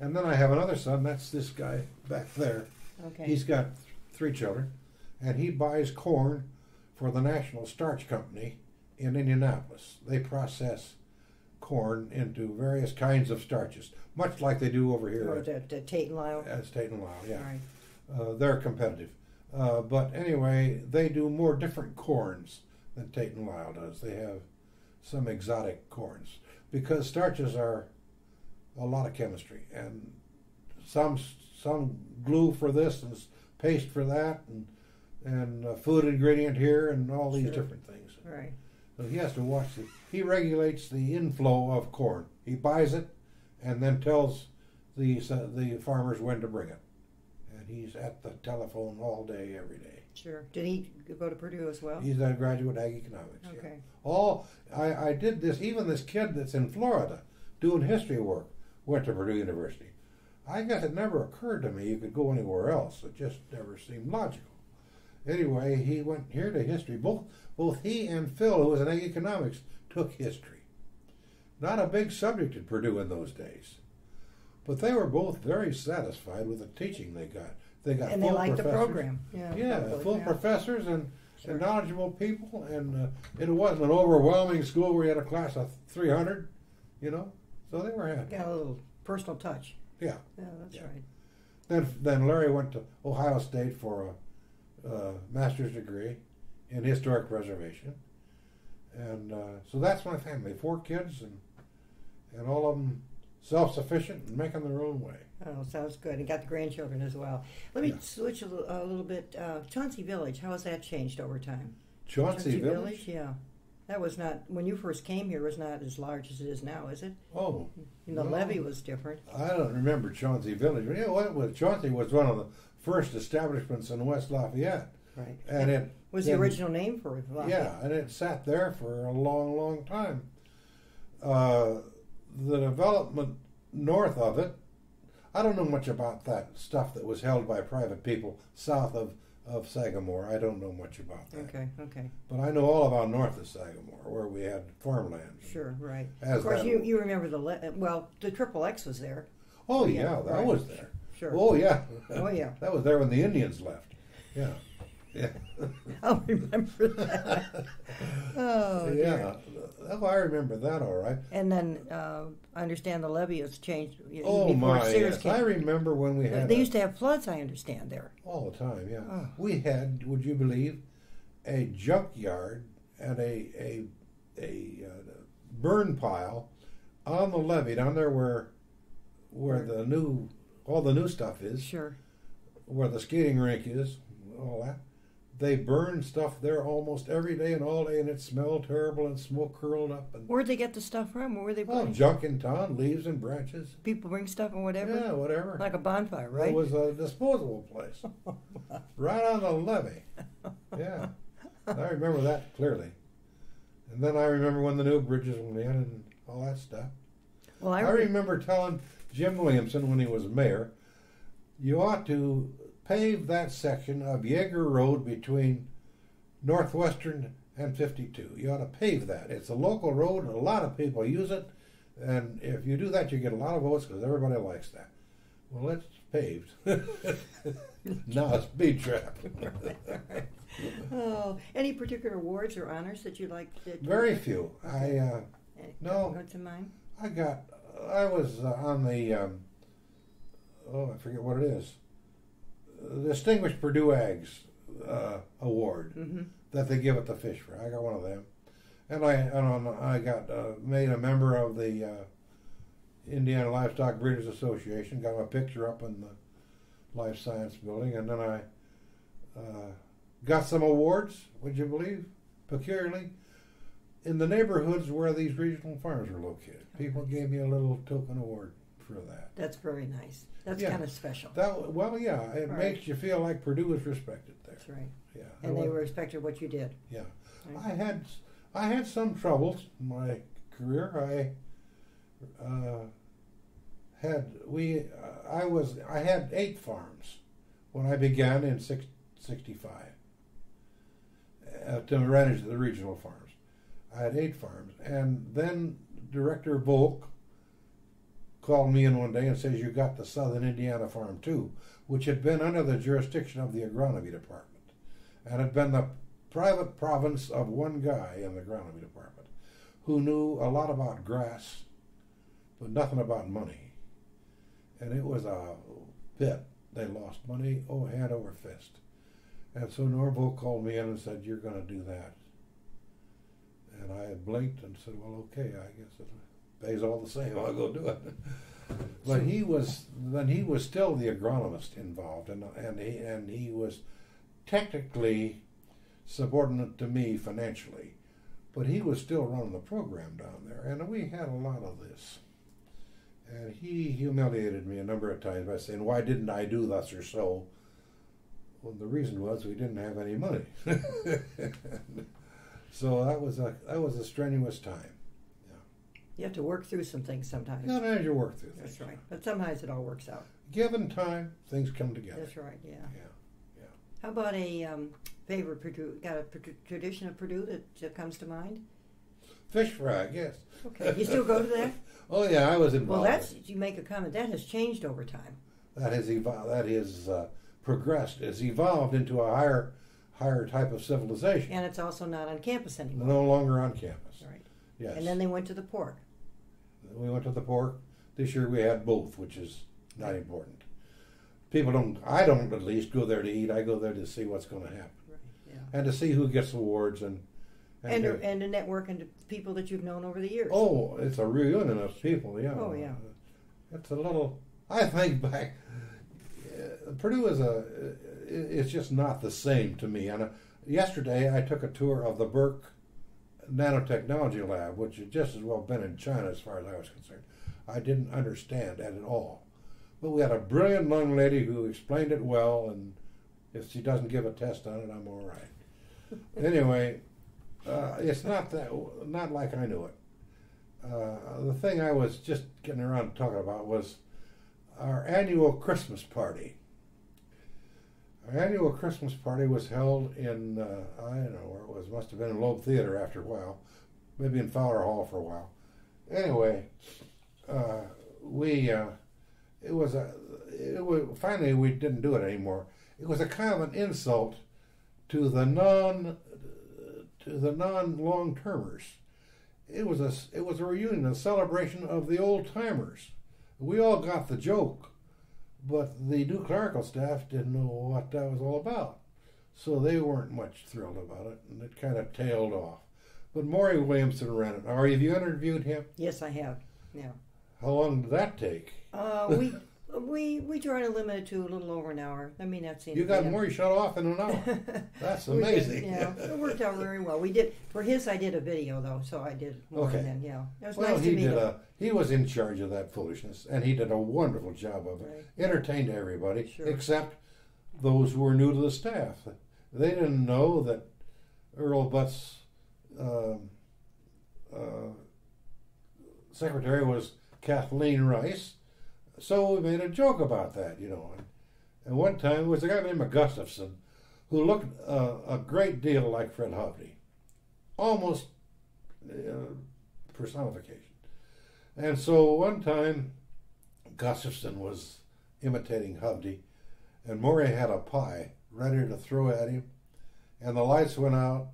And then I have another son. That's this guy back there. Okay. He's got th- three children, and he buys corn for the National Starch Company in Indianapolis. They process corn into various kinds of starches, much like they do over here or at, the, the Tate and Lyle. at Tate and Lyle. Yeah, Right. uh, they're competitive. Uh, but anyway, they do more different corns than Tate and Lyle does. They have some exotic corns because starches are a lot of chemistry and some some glue for this and paste for that and and food ingredient here and all these Sure. different things. Right. So he has to watch the. He regulates the inflow of corn. He buys it, and then tells the uh, the farmers when to bring it. And he's at the telephone all day, every day. Sure. Did he go to Purdue as well? He's a graduate ag economics. yeah. Okay. All I, I did this. Even this kid that's in Florida doing history work went to Purdue University. I guess it never occurred to me you could go anywhere else. It just never seemed logical. Anyway, he went here to history. Both both he and Phil, who was in ag economics, took history. Not a big subject at Purdue in those days, but they were both very satisfied with the teaching they got. They got And they full liked the professors. program. Yeah. Yeah, probably, full yeah. professors and, Sure. and knowledgeable people, and uh, it wasn't an overwhelming school where you had a class of three hundred, you know. So they were happy. Got a little personal touch. Yeah. Yeah, that's Yeah. right. Then then Larry went to Ohio State for a, a master's degree in historic preservation, and uh, so that's my family. Four kids, and and all of them self sufficient and making their own way. Oh, sounds good. And got the grandchildren as well. Let me Yeah. switch a little, bit. Uh, Chauncey Village, how has that changed over time? Chauncey, Village. yeah. That was not, when you first came here, it was not as large as it is now, is it? Oh, And the No. levee was different. I don't remember Chauncey Village. You know what? Was Chauncey was one of the first establishments in West Lafayette, Right. and it was the then- original name for it. Yeah, and it sat there for a long, long time. Uh, the development north of it, I don't know much about that stuff that was held by private people south of, of Sagamore. I don't know much about that. Okay, okay. But I know all about north of Sagamore, where we had farmland. Sure, right. As of course, you, you remember the, le- well, the Triple X was there. Oh, Yeah, yeah, that right. was there. Sure. Oh, yeah. Oh, yeah. that was there when the Indians left. Yeah. Yeah. I'll remember that. oh, dear. yeah. Oh, I remember that all right. And then uh, I understand the levee has changed Oh my! Sears Yes, came. I remember when we had they a- used to have floods, I understand, there. all the time. Yeah, Oh. we had. Would you believe, a junkyard and a a a uh, burn pile on the levee down there where where the new all the new stuff is, Sure. where the skating rink is, all that. They burn stuff there almost every day and all day, and it smelled terrible and smoke curled up and Where'd they get the stuff from? Where were they oh, putting? junk in town, leaves and branches. People bring stuff and whatever? Yeah, whatever. Like a bonfire, right? It was a disposable place, right on the levee. Yeah, I remember that clearly. And then I remember when the new bridges went in and all that stuff. well, I, I remember telling Jim Williamson when he was mayor, you ought to pave that section of Yeager Road between Northwestern and 52. You ought to pave that. It's a local road, and a lot of people use it. And if you do that, you get a lot of votes because everybody likes that. Well, it's paved. now it's speed trap. Oh, any particular awards or honors that you like? Very few. I uh, no. What's in mind? I got. I was on the. Um, oh, I forget what it is. Distinguished Purdue Eggs uh, Award Mm-hmm. that they give at the fish fry. I got one of them, and I and on, I got uh, made a member of the uh, Indiana Livestock Breeders Association. Got my picture up in the life science building, and then I uh, got some awards. Would you believe? Peculiarly, in the neighborhoods where these regional farms are located, people gave me a little token award for that. That's very nice. That's Yeah. kind of special. That well, yeah, it Right. makes you feel like Purdue is respected there. That's right. Yeah, And they wa- respected what you did. Yeah, Right. I had I had some troubles in my career. I uh, had we uh, I was I had eight farms when I began in six, 65 uh, to manage the regional farms. I had eight farms, and then Director Volk called me in one day and says, "You got the Southern Indiana farm too," which had been under the jurisdiction of the agronomy department, and had been the private province of one guy in the agronomy department who knew a lot about grass, but nothing about money. And it was a pit. They lost money, oh, hand over fist. And so Norvo called me in and said, You're going to do that. And I had blinked and said, Well, okay, I guess it pays all the same. I'll go do it. But he was then he was still the agronomist involved, and and he and he was technically subordinate to me financially, but he was still running the program down there, and we had a lot of this. And he humiliated me a number of times by saying, "Why didn't I do thus or so?" Well, the reason was we didn't have any money. so that was a that was a strenuous time. Yeah. You have to work through some things sometimes. You gotta work through things. That's right. But sometimes it all works out. Given time, things come together. That's right. Yeah. Yeah. Yeah. How about a um, favorite Purdue? Got a tradition of Purdue that, that comes to mind? Fish fry, yes. Okay. You still go to that? Oh yeah, I was involved. Well, that's you make a comment. That has changed over time. that has evolved. That has uh, progressed. It's evolved into a higher, higher type of civilization. And it's also not on campus anymore. No longer on campus. Right. Yes. And then they went to the pork. we went to the pork. This year we had both, which is not important. People don't. I don't at least go there to eat. I go there to see what's going to happen Right. Yeah. and to see who gets awards and. And and to network and to people that you've known over the years. Oh, it's a reunion of people, yeah. Oh, yeah. It's a little. I think back. uh, Purdue is a. It's just not the same to me. And uh, yesterday I took a tour of the Birck Nanotechnology Lab, which had just as well been in China as far as I was concerned. I didn't understand it at all, but we had a brilliant young lady who explained it well, and if she doesn't give a test on it, I'm all right. anyway, uh, it's not that not like I knew it. Uh, the thing I was just getting around to talking about was our annual Christmas party. Our annual Christmas party was held in uh, I don't know where it was. Must have been in Loeb Theater after a while, maybe in Fowler Hall for a while. Anyway, uh, we uh, it was a it was, finally we didn't do it anymore. It was a kind of an insult to the non to the non long termers. It was a it was a reunion, a celebration of the old timers. We all got the joke, but the new clerical staff didn't know what that was all about, so they weren't much thrilled about it, and it kind of tailed off. But Maury Williamson ran it. Or have you interviewed him? Yes, I have. Yeah. How long did that take? Uh, we we we try to limit it to a little over an hour. I mean, that seems. You got more Maury shut off in an hour. That's amazing. yeah, it worked out very well. We did for his. I did a video though, so I did more Okay. than yeah. It was Well, nice he to meet did him. a. He was in charge of that foolishness, and he did a wonderful job of it. Right. Entertained everybody, Sure. except those who were new to the staff. They didn't know that Earl Butz's um, uh, secretary was Kathleen Rice, so we made a joke about that, you know. And, and one time was a guy named Gustafson who looked uh, a great deal like Fred Hovde, almost uh, personification. And so one time, Gustafson was imitating Hovde, and Maury had a pie ready to throw at him, and the lights went out,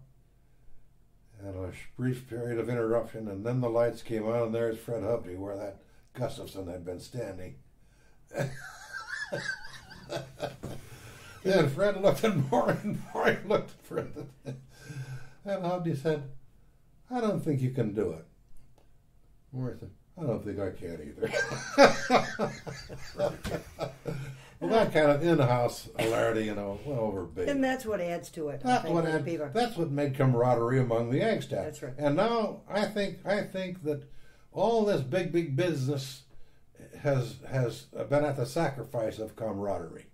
and a brief period of interruption, and then the lights came on, and there's Fred Hovde where that Gustafson had been standing. then Fred looked at Maury, and Maury looked at Fred, and Hovde said, I don't think you can do it. Martha, I don't think I can either. well, that kind of in-house hilarity, you know, went over big. And that's what adds to it. That's what for the had- people. that's what made camaraderie among the ag staff. That's right. And now I think I think that all this big big business has has been at the sacrifice of camaraderie.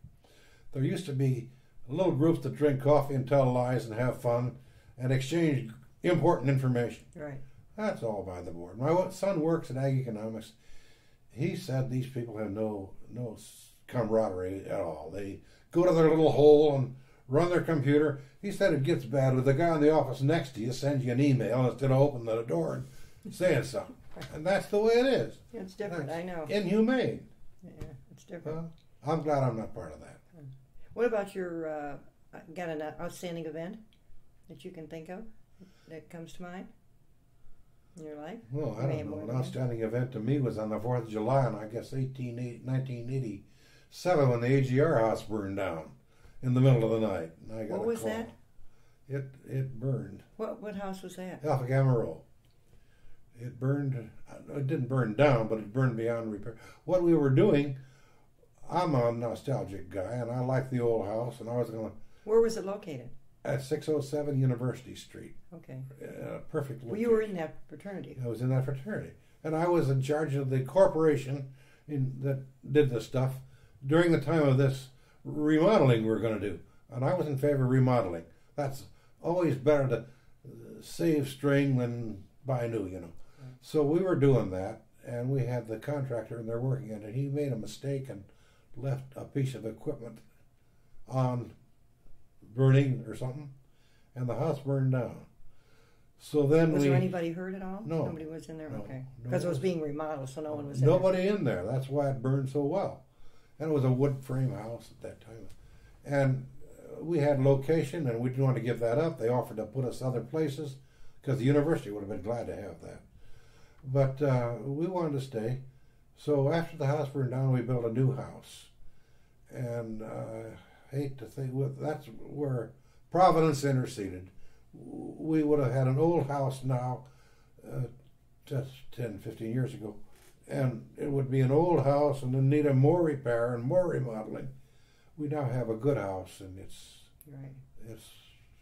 There used to be little groups that drink coffee and tell lies and have fun and exchange important information. Right. That's all by the board. My son works in ag economics. He said these people have no no camaraderie at all. They go to their little hole and run their computer. He said it gets bad with the guy in the office next to you sends you an email instead of opening the door and saying something. And that's the way it is. It's different. I know. Inhumane. Yeah, it's different. Well, I'm glad I'm not part of that. What about your uh, got an outstanding event that you can think of that comes to mind in your life? Well, I don't know. An outstanding event to me was on the 4th of July, and I guess 18, 1987 when the AGR house burned down in the middle of the night. And I got What a was call. that? It it burned. What what house was that? Alpha Gamma Rho. It burned. It didn't burn down, but it burned beyond repair. What we were doing, I'm a nostalgic guy, and I like the old house, and I was going to Where was it located? at 607 University Street. Okay. Uh, perfect. Well, you were in that fraternity. I was in that fraternity, and I was in charge of the corporation in, that did the stuff during the time of this remodeling we were going to do, and I was in favor of remodeling. That's always better to uh, save string than buy new, you know. So we were doing that, and we had the contractor, and they're working on it. He made a mistake and left a piece of equipment on burning or something, and the house burned down. So then Was we there anybody hurt at all? No. Nobody was in there. No. Okay. No Because it was being remodeled, so no one was in there. Nobody in there. That's why it burned so well. And it was a wood frame house at that time. And uh, we had location, and we didn't want to give that up. They offered to put us other places because the university would have been glad to have that. But uh, we wanted to stay. So after the house burned down, we built a new house. And uh, I hate to think, well, that's where Providence interceded. We would have had an old house now, uh, just 10, 15 years ago and it would be an old house and then need a more repair and more remodeling. We now have a good house, and it's Right. it's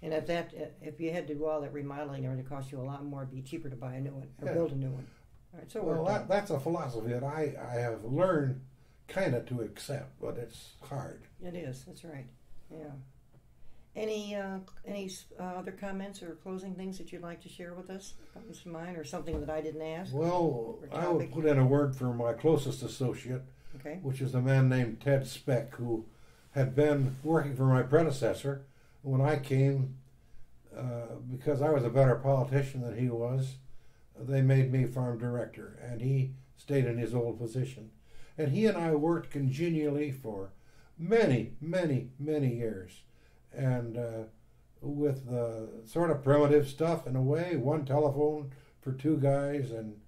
And if that, if you had to do all that remodeling, it would cost you a lot more. It'd be cheaper to buy a new one or Yeah. build a new one. All right. So well that, that's a philosophy that I I have learned kind of to accept, but it's hard. It is. That's right. Yeah. Any uh, any uh, other comments or closing things that you'd like to share with us? Comes to mind, or something that I didn't ask? Well, I would put in a word for my closest associate, Okay. which is a man named Ted Speck, who had been working for my predecessor when I came. Uh, because I was a better politician than he was, they made me farm director, and he stayed in his old position. And he and I worked congenially for many, many, many years. And uh, with the sort of primitive stuff in a way, one telephone for two guys, and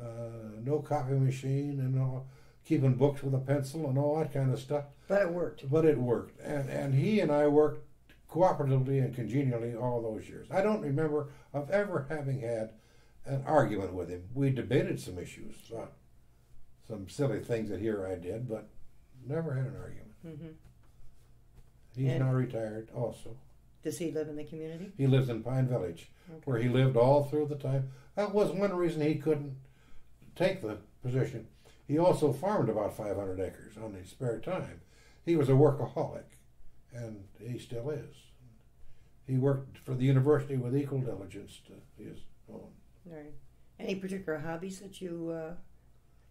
uh, no copy machine, and all, keeping books with a pencil, and all that kind of stuff. But it worked. But it worked, and and he and I worked cooperatively and congenially all those years. I don't remember of ever having had an argument with him. We debated some issues, uh, some silly things that here I did, but never had an argument. hmm He's And- now retired, also. Does he live in the community? He lives in Pine Village, where he lived all through the time. That was one reason he couldn't take the position. He also farmed about 500 acres on his spare time. He was a workaholic, and he still is. He worked for the university with equal diligence to his own. Right. Any particular hobbies that you uh,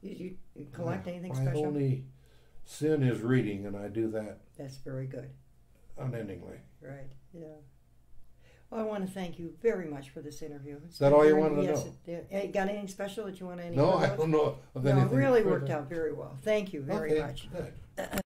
you, you, collect? Anything My special? My only sin is reading, and I do that That's very good. unendingly. Right. Yeah. Well, I want to thank you very much for this interview. Is that all you wanted to yes, know? It, eh, got anything special that you want to? No, I don't know of No, it really worked out very well. Thank you very Okay, much. good.